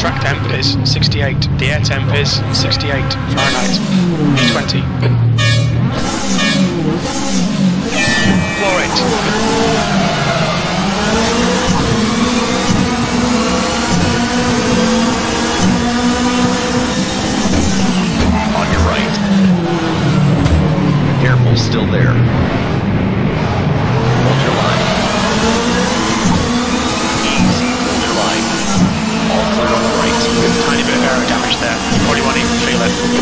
track temp is 68, the air temp is 68 Fahrenheit, E20. Floor it. On your right. Air still there. aero damage there, or do you want to even feel it?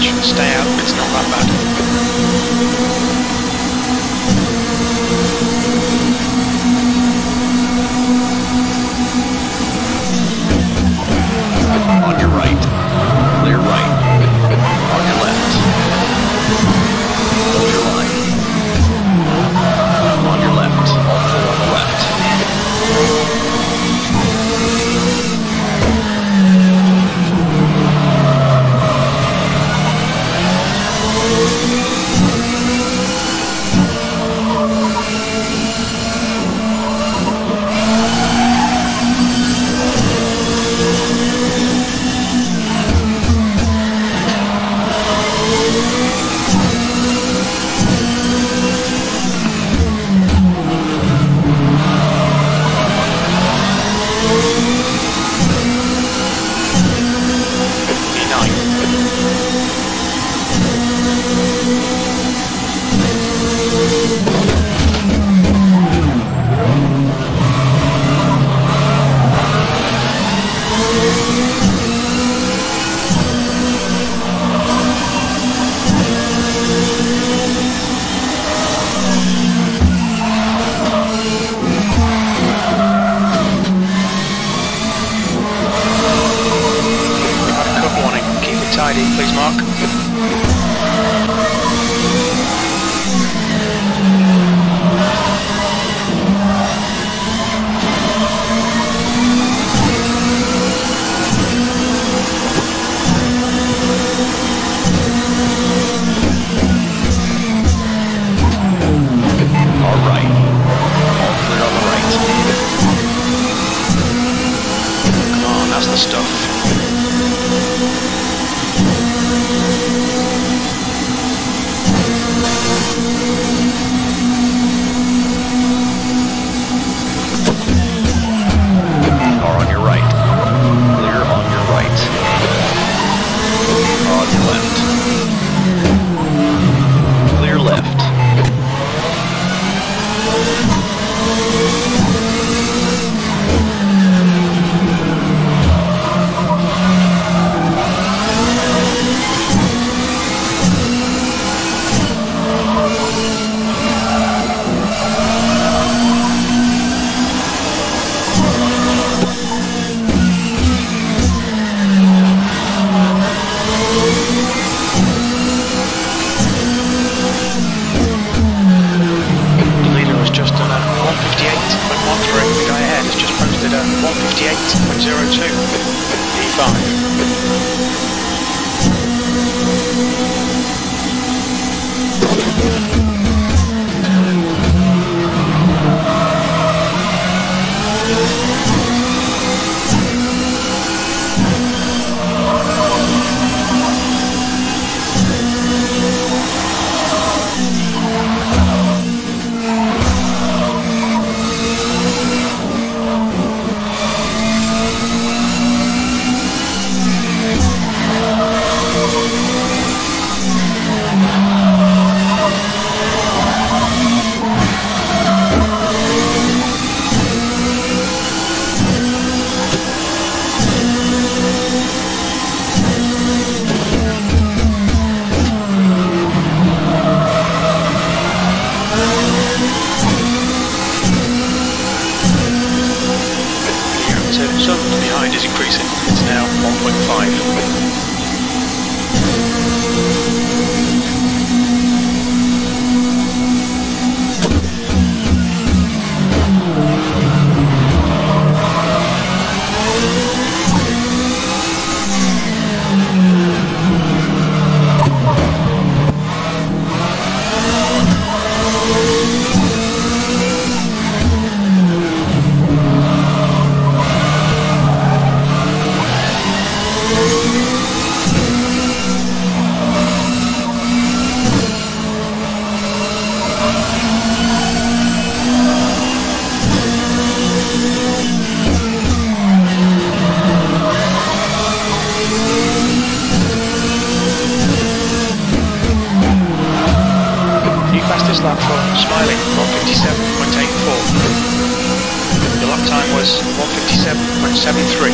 stay out, it's not that bad. On your right, clear right, on your left. It's now 1.5. smiling, 157.84. Your lap time was 157.73.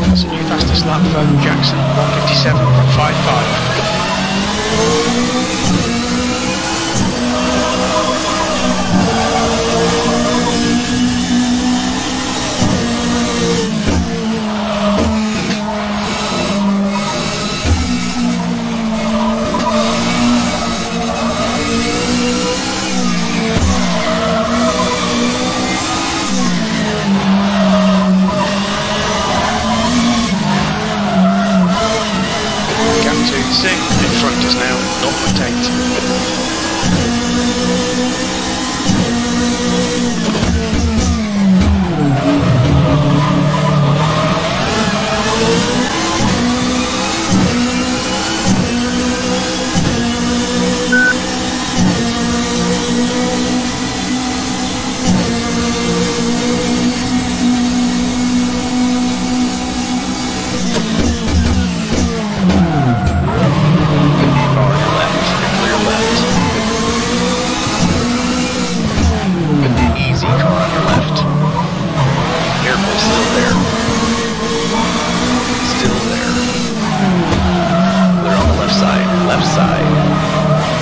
That's a new fastest lap for Jackson, 157.55. does now not protect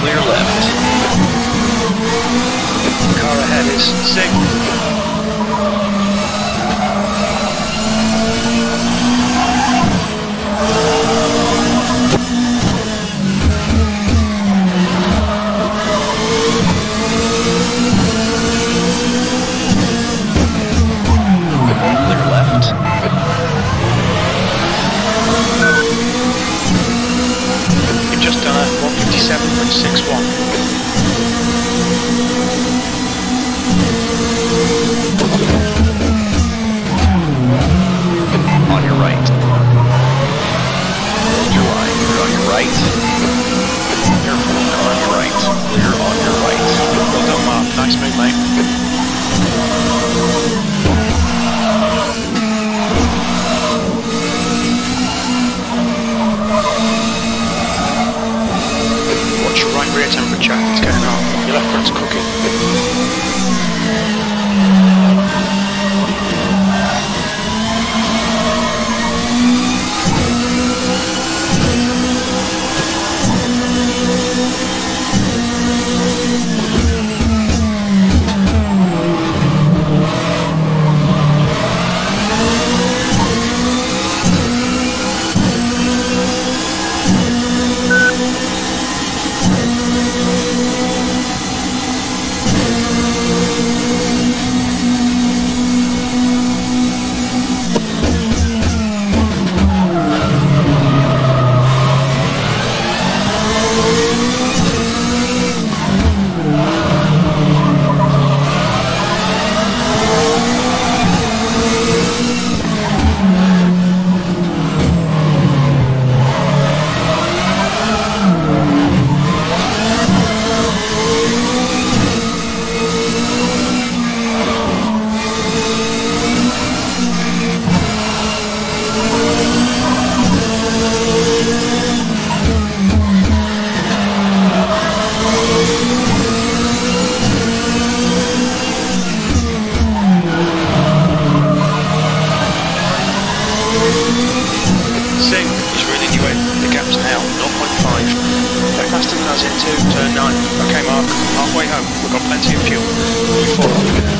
clear left. Car ahead is signal. way home. We've got plenty of fuel. You follow.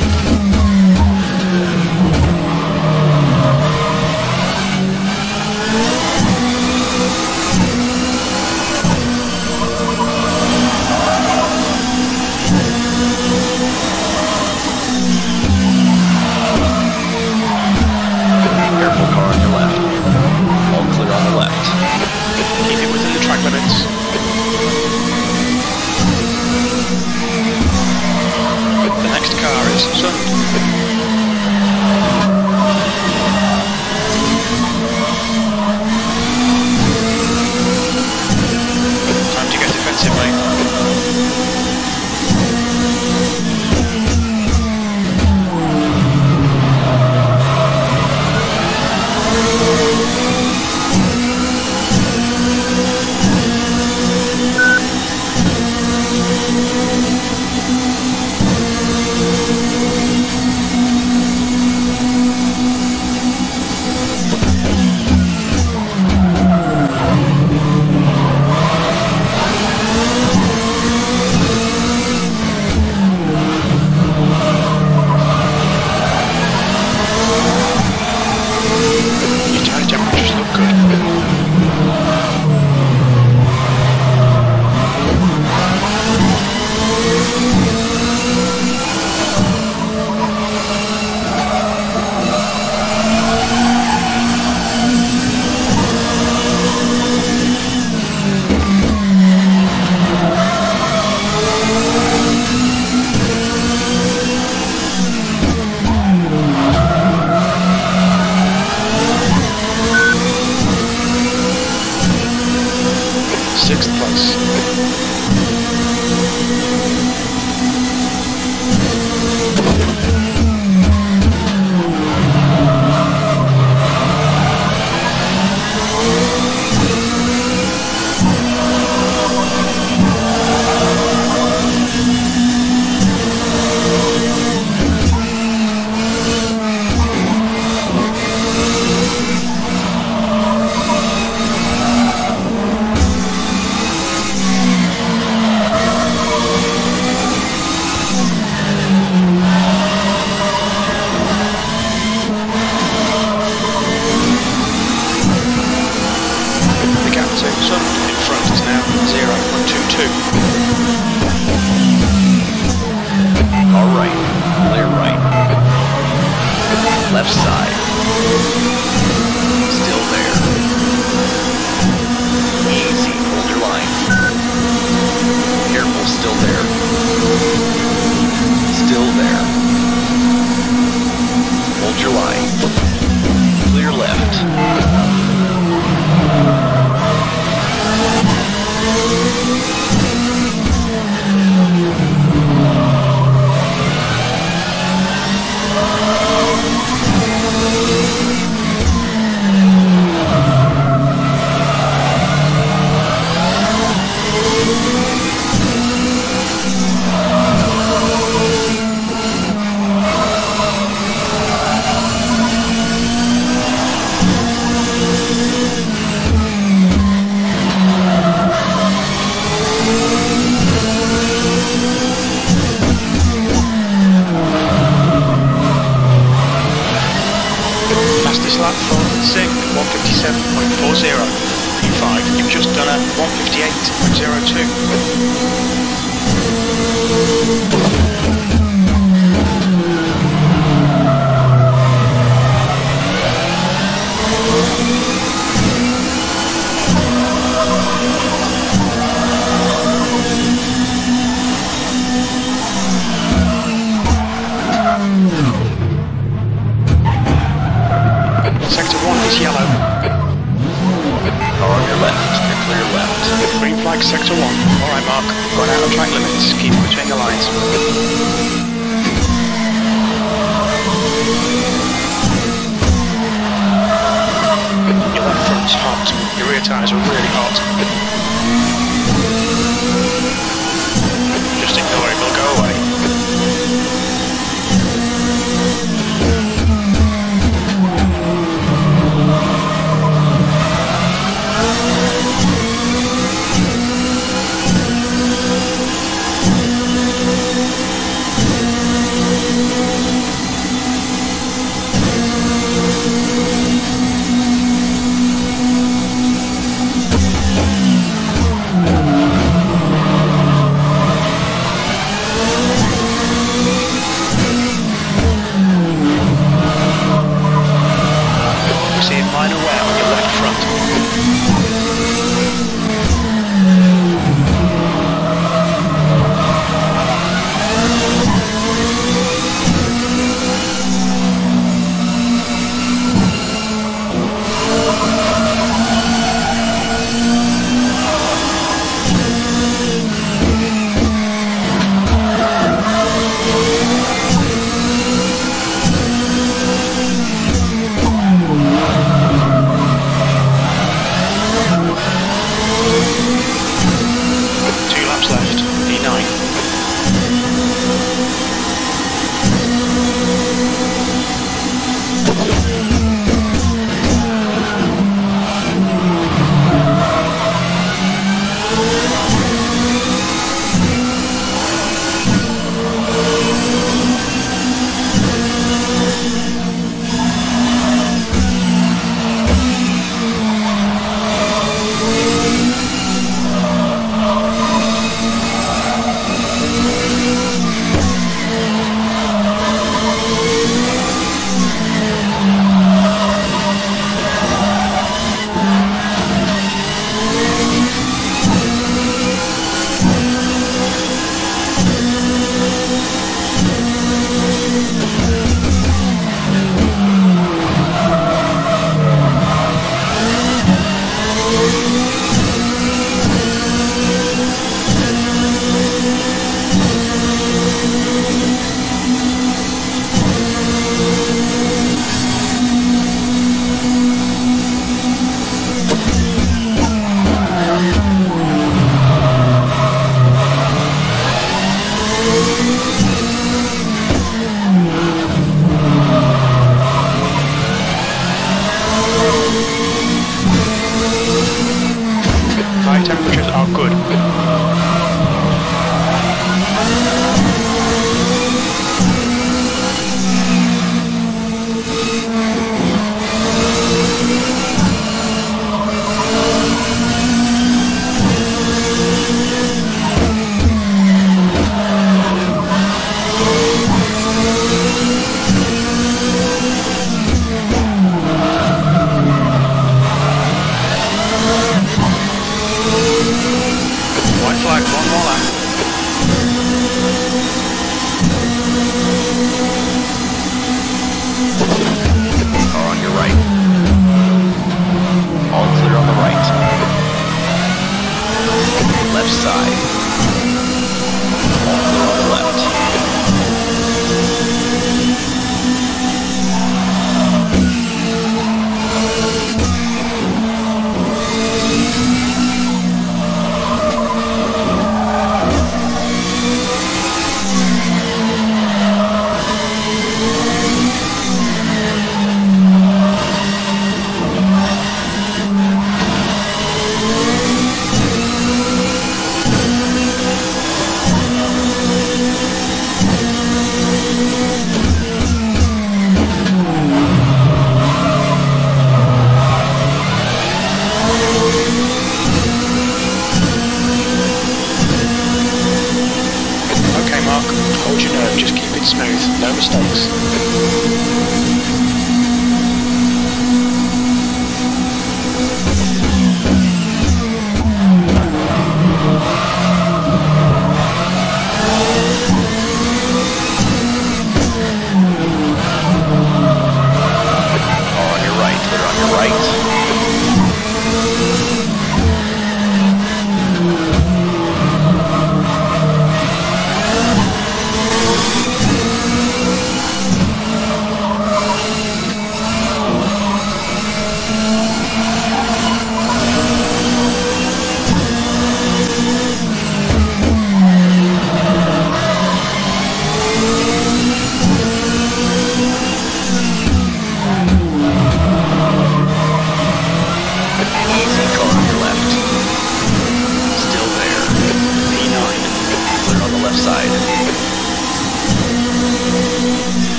Car is Sund. Sixth place. 0.22. Fastest lap for Singh, 157.40. P5, you've just done a 158.02. is yellow. Car on your left. You're clear left. Green flag sector 1. Alright Mark, going out of track limits. Keep between the lines. Your left front's hot. Your rear tyres are really hot. Mistakes.